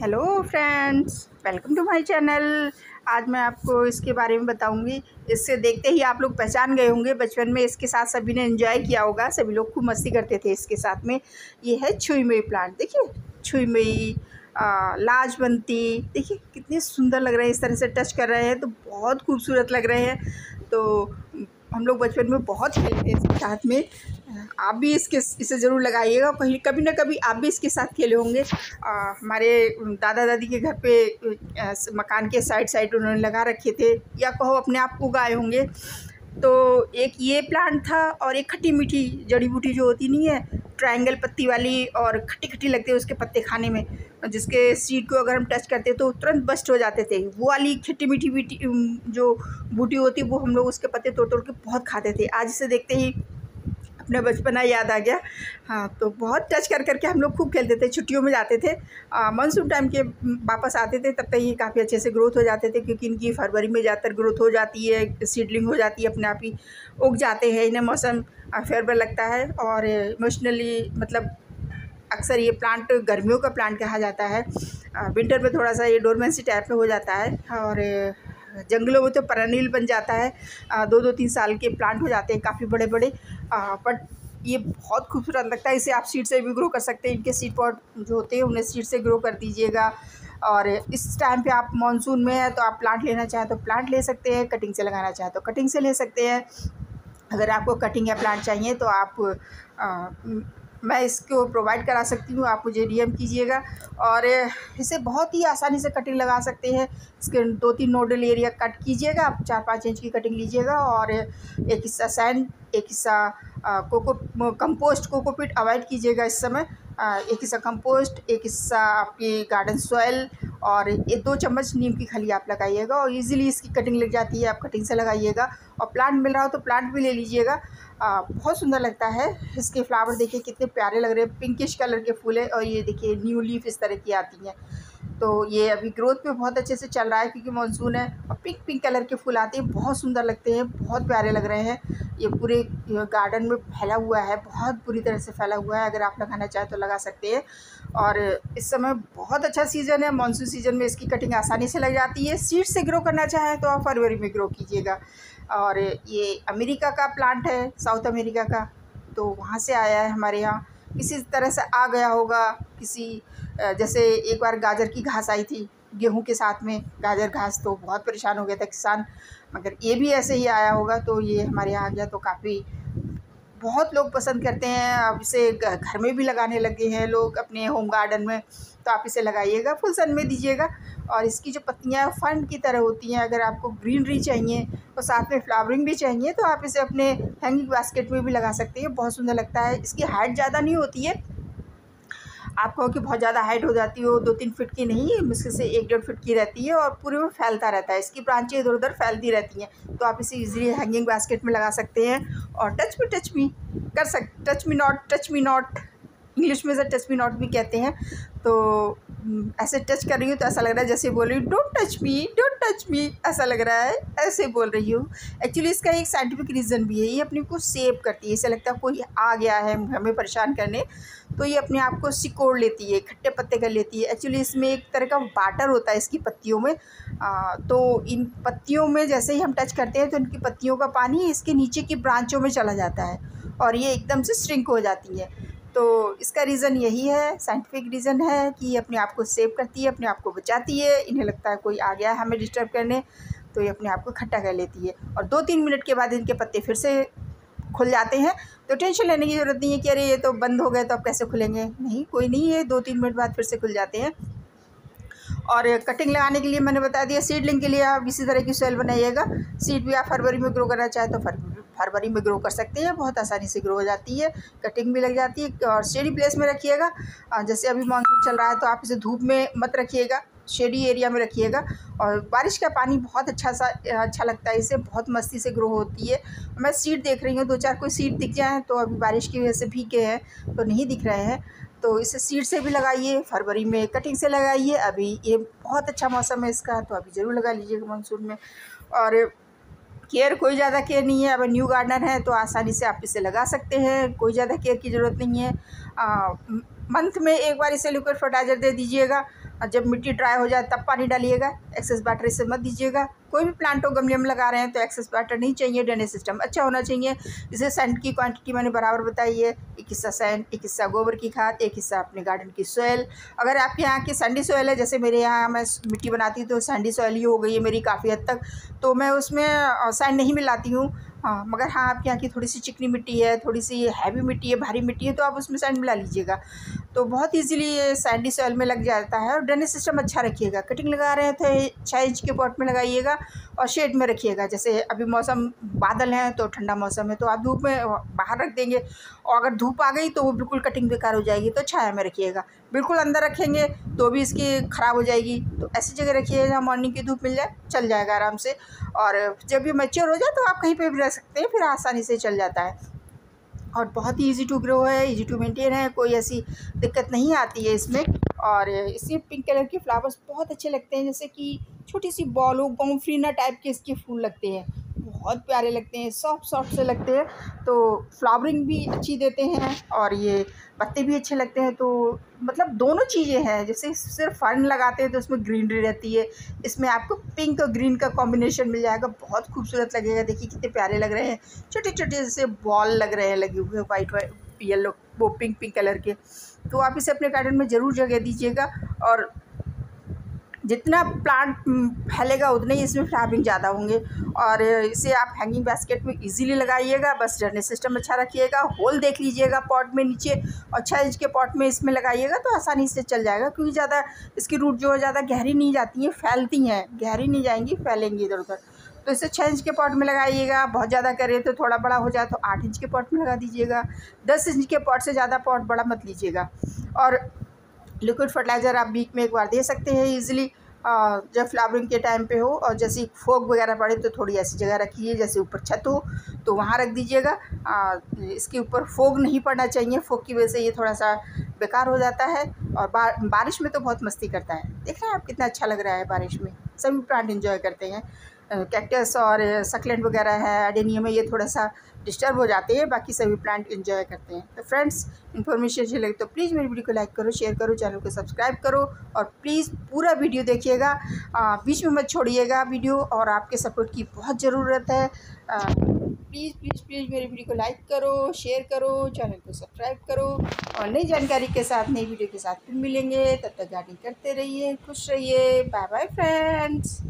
Hello friends welcome to my channel आज मैं आपको इसके बारे में बताऊँगी। इससे देखते ही आप लोग पहचान गए होंगे। बचपन में इसके साथ सभी ने एंजॉय किया होगा। सभी लोग खूब मस्ती करते थे इसके साथ में। ये है छुई मई प्लांट देखिए। छुई मई लाजवंती। देखिए, कितने सुंदर लग रहे हैं। इस तरह से टच कर रहे हैं तो बहुत खूबसूरत लग रहे हैं। तो हम लोग बचपन में बहुत खेलते थे साथ में। आप भी इसके इसे ज़रूर लगाइएगा। कहीं कभी ना कभी आप भी इसके साथ खेले होंगे। हमारे दादा दादी के घर पे आ, मकान के साइड साइड उन्होंने लगा रखे थे या कहो अपने आप को उगाए होंगे। तो एक ये प्लांट था और एक खट्टी मीठी जड़ी बूटी जो होती नहीं है ट्रायंगल पत्ती वाली और खट्टी खट्टी लगती है उसके पत्ते खाने में जिसके सीड को अगर हम टच करते तो तुरंत बस्ट हो जाते थे। वो वाली खट्टी मीठी बीटी जो बूटी होती वो हम लोग उसके पत्ते तोड़ तोड़ के बहुत खाते थे। आज इसे देखते ही अपना बचपना याद आ गया। हाँ तो बहुत टच कर करके हम लोग खूब खेलते थे, छुट्टियों में जाते थे। मानसून टाइम के वापस आते थे, तब तक ये काफ़ी अच्छे से ग्रोथ हो जाते थे, क्योंकि इनकी फरवरी में ज़्यादातर ग्रोथ हो जाती है सीडलिंग हो जाती है, अपने आप ही उग जाते हैं इन्हें मौसम फेवरेबल लगता है। और इमोशनली मतलब अक्सर ये प्लांट गर्मियों का प्लांट कहा जाता है। विंटर में थोड़ा सा ये डोरमेंसी टाइप में हो जाता है। और जंगलों में तो परनील बन जाता है। दो दो, तीन साल के प्लांट हो जाते हैं काफ़ी बड़े बड़े बट ये बहुत खूबसूरत लगता है। इसे आप सीड से भी ग्रो कर सकते हैं। इनके सीड पॉट जो होते हैं, उन्हें सीड से ग्रो कर दीजिएगा। और इस टाइम पे आप मानसून में हैं तो आप प्लांट लेना चाहें तो प्लांट ले सकते हैं। कटिंग से लगाना चाहें तो कटिंग से ले सकते हैं। अगर आपको कटिंग या प्लांट चाहिए तो आप मैं इसको प्रोवाइड करा सकती हूँ, आप मुझे डीएम कीजिएगा। और इसे बहुत ही आसानी से कटिंग लगा सकते हैं। इसके दो तीन नोडल एरिया कट कीजिएगा, आप चार पाँच इंच की कटिंग लीजिएगा। और, एक हिस्सा सैंड एक हिस्सा कोको कंपोस्ट कोकोपिट अवॉइड कीजिएगा इस समय। एक हिस्सा कंपोस्ट एक हिस्सा आपकी गार्डन सॉयल और ये दो चम्मच नीम की खली आप लगाइएगा। और इजीली इसकी कटिंग लग जाती है, आप कटिंग से लगाइएगा। और प्लांट मिल रहा हो तो प्लांट भी ले लीजिएगा। बहुत सुंदर लगता है। इसके फ्लावर देखिए कितने प्यारे लग रहे हैं। पिंकिश कलर के फूल है और ये देखिए न्यू लीफ इस तरह की आती हैं। तो ये अभी ग्रोथ पे बहुत अच्छे से चल रहा है क्योंकि मानसून है और पिंक पिंक कलर के फूल आते हैं, बहुत सुंदर लगते हैं, बहुत प्यारे लग रहे हैं। ये पूरे गार्डन में फैला हुआ है, बहुत बुरी तरह से फैला हुआ है, अगर आप लगाना चाहें तो लगा सकते हैं। और इस समय बहुत अच्छा सीज़न है मानसून सीज़न में इसकी कटिंग आसानी से लग जाती है। सीड से ग्रो करना चाहें तो आप फरवरी में ग्रो कीजिएगा। और ये अमेरिका का प्लांट है साउथ अमेरिका का तो वहाँ से आया है हमारे यहाँ। किसी तरह से आ गया होगा, किसी जैसे एक बार गाजर की घास आई थी, गेहूँ के साथ में गाजर घास तो बहुत परेशान हो गया था किसान। मगर ये भी ऐसे ही आया होगा तो ये हमारे यहाँ आ गया तो काफ़ी बहुत लोग पसंद करते हैं। आप इसे घर में भी लगाने लगे हैं लोग अपने होम गार्डन में तो आप इसे लगाइएगा फुल सन में दीजिएगा। और इसकी जो पत्तियाँ फंड की तरह होती हैं, अगर आपको ग्रीनरी चाहिए और साथ में फ्लावरिंग भी चाहिए तो आप इसे अपने हैंगिंग बास्केट में भी लगा सकते हैं। बहुत सुंदर लगता है। इसकी हाइट ज़्यादा नहीं होती है आप कहो कि बहुत ज़्यादा हाइट हो जाती हो दो तीन फिट की नहीं मुश्किल से एक डेढ़ फिट की रहती है और पूरे में फैलता रहता है। इसकी ब्रांचें इधर उधर फैलती रहती हैं। तो आप इसे ईजिली हैंगिंग बास्केट में लगा सकते हैं और टच मी टच मी कर सक touch me not touch me not English में से टच मी नॉट भी कहते हैं। तो ऐसे टच कर रही हूँ तो ऐसा लग रहा है जैसे बोल रही हूँ don't touch me don't touch me ऐसा लग रहा है, ऐसे बोल रही हूँ। एक्चुअली इसका एक साइंटिफिक रीज़न भी है, ये अपने को सेव करती है। ऐसा लगता है कोई आ गया है हमें परेशान करने। तो ये अपने आप को सिकोड़ लेती है खट्टे पत्ते कर लेती है। एक्चुअली इसमें एक तरह का वाटर होता है इसकी पत्तियों में। आ, तो इन पत्तियों में जैसे ही हम टच करते हैं तो इनकी पत्तियों का पानी इसके नीचे की ब्रांचों में चला जाता है और ये एकदम से श्रिंक हो जाती है। तो इसका रीज़न यही है साइंटिफिक रीज़न है कि ये अपने आप को सेव करती है अपने आप को बचाती है। इन्हें लगता है कोई आ गया है हमें डिस्टर्ब करने तो ये अपने आप को इकट्ठा कर लेती है। और दो तीन मिनट के बाद इनके पत्ते फिर से खुल जाते हैं। तो टेंशन लेने की ज़रूरत नहीं है कि अरे ये तो बंद हो गए तो अब कैसे खुलेंगे? नहीं, कोई नहीं है दो तीन मिनट बाद फिर से खुल जाते हैं। और कटिंग लगाने के लिए मैंने बता दिया सीडलिंग के लिए आप इसी तरह की सोयल बनाइएगा। सीड भी आप फरवरी में ग्रो करना चाहें तो फरवरी में ग्रो कर सकते हैं। बहुत आसानी से ग्रो हो जाती है। कटिंग भी लग जाती है और शेडी प्लेस में रखिएगा। जैसे अभी मानसून चल रहा है तो आप इसे धूप में मत रखिएगा। शेडी एरिया में रखिएगा। और बारिश का पानी बहुत अच्छा सा अच्छा लगता है इसे, बहुत मस्ती से ग्रो होती है। मैं सीड देख रही हूँ, दो चार कोई सीड दिख जाए तो अभी बारिश की वजह से भीगे हैं तो नहीं दिख रहे हैं। तो इसे सीड से भी लगाइए, फरवरी में कटिंग से लगाइए। अभी ये बहुत अच्छा मौसम है इसका तो अभी ज़रूर लगा लीजिएगा मानसून में। और केयर, कोई ज़्यादा केयर नहीं है अगर न्यू गार्डनर है तो आसानी से आप इसे लगा सकते हैं, कोई ज़्यादा केयर की ज़रूरत नहीं है। मंथ में एक बार इसे लिक्विड फर्टाइज़र दे दीजिएगा जब मिट्टी ड्राई हो जाए तब पानी डालिएगा। एक्सेस वाटर इससे मत दीजिएगा। कोई भी प्लांट हो गमले में लगा रहे हैं तो एक्सेस वाटर नहीं चाहिए ड्रेनेज सिस्टम अच्छा होना चाहिए। इसे सेंड की क्वांटिटी मैंने बराबर बताई है। एक हिस्सा सैंड एक हिस्सा गोबर की खाद, एक हिस्सा अपने गार्डन की सोयल अगर आपके यहाँ की सैंडी सोयल है, जैसे मेरे यहाँ मैं मिट्टी बनाती तो सैंडी सोयल ही हो गई है मेरी काफ़ी हद तक। तो मैं उसमें सैंड नहीं मिलाती हूँ। हाँ मगर हाँ आपके यहाँ की थोड़ी सी चिकनी मिट्टी है, थोड़ी सी हैवी मिट्टी है, भारी मिट्टी है तो आप उसमें सैंड मिला लीजिएगा। तो बहुत इजीली ये सैंडी सॉइल में लग जाता है और ड्रेनेज सिस्टम अच्छा रखिएगा। कटिंग लगा रहे हैं तो छः इंच के पॉट में लगाइएगा और शेड में रखिएगा। जैसे अभी मौसम बादल हैं तो ठंडा मौसम है तो आप धूप में बाहर रख देंगे और अगर धूप आ गई तो वो बिल्कुल कटिंग बेकार हो जाएगी तो छाया में रखिएगा। बिल्कुल अंदर रखेंगे तो भी इसकी ख़राब हो जाएगी। तो ऐसी जगह रखिए जहाँ मॉर्निंग की धूप मिल जाए, चल जाएगा आराम से। और जब ये मैच्योर हो जाए तो आप कहीं पर भी रह सकते हैं, फिर आसानी से चल जाता है। और बहुत ही ईजी टू ग्रो है ईजी टू मेंटेन है, कोई ऐसी दिक्कत नहीं आती है इसमें। और इसमें पिंक कलर के फ्लावर्स बहुत अच्छे लगते हैं, जैसे कि छोटी सी बॉल हो गोमफ्रीना टाइप के इसके फूल लगते हैं। बहुत प्यारे लगते हैं सॉफ्ट सॉफ्ट से लगते हैं। तो फ्लावरिंग भी अच्छी देते हैं और ये पत्ते भी अच्छे लगते हैं। तो मतलब दोनों चीज़ें हैं, जैसे सिर्फ़ फर्न लगाते हैं तो उसमें ग्रीनरी रहती है। इसमें आपको पिंक और ग्रीन का कॉम्बिनेशन मिल जाएगा, बहुत खूबसूरत लगेगा। देखिए कितने प्यारे लग रहे हैं। छोटे छोटे जैसे बॉल लग रहे हैं, लगे हुए वाइट वाइट येलो वो पिंक पिंक कलर के। तो आप इसे अपने गार्डन में ज़रूर जगह दीजिएगा और जितना प्लांट फैलेगा उतने ही इसमें फ्लावरिंग ज़्यादा होंगे। और इसे आप हैंगिंग बास्केट में इजीली लगाइएगा, बस ड्रेनेज सिस्टम अच्छा रखिएगा होल देख लीजिएगा पॉट में नीचे और छः इंच के पॉट में इसमें लगाइएगा तो आसानी से चल जाएगा, क्योंकि ज़्यादा इसकी रूट जो है ज़्यादा गहरी नहीं जाती हैं, फैलती हैं। गहरी नहीं जाएँगी, फैलेंगी इधर उधर। तो इसे छः इंच के पॉट में लगाइएगा, बहुत ज़्यादा करें तो थोड़ा बड़ा हो जाए तो आठ इंच के पॉट में लगा दीजिएगा। दस इंच के पॉट से ज़्यादा पॉट बड़ा मत लीजिएगा। और लिक्विड फर्टिलाइज़र आप वीक में एक बार दे सकते हैं ईजिली जब फ्लावरिंग के टाइम पे हो और जैसे फोक वगैरह पड़े तो थोड़ी ऐसी जगह रखिए, जैसे ऊपर छत हो तो वहाँ रख दीजिएगा। इसके ऊपर फोक नहीं पड़ना चाहिए फोक की वजह से ये थोड़ा सा बेकार हो जाता है और बारिश में तो बहुत मस्ती करता है। देख रहे हैं आप कितना अच्छा लग रहा है बारिश में, सभी प्लांट इन्जॉय करते हैं। कैक्टस और सकलेंट वगैरह है एडेनियम है ये थोड़ा सा डिस्टर्ब हो जाते हैं, बाकी सभी प्लांट इन्जॉय करते हैं। तो फ्रेंड्स इन्फॉर्मेशन अच्छी लगे तो प्लीज़ मेरी वीडियो को लाइक करो शेयर करो चैनल को सब्सक्राइब करो और प्लीज़ पूरा वीडियो देखिएगा। बीच में मत छोड़िएगा वीडियो और आपके सपोर्ट की बहुत ज़रूरत है। प्लीज़ प्लीज़ प्लीज़ मेरी वीडियो को लाइक करो शेयर करो चैनल को सब्सक्राइब करो और नई जानकारी के साथ, नई वीडियो के साथ फिर मिलेंगे। तब तक गार्डिंग करते रहिए, खुश रहिए। Bye bye friends